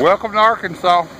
Welcome to Arkansas.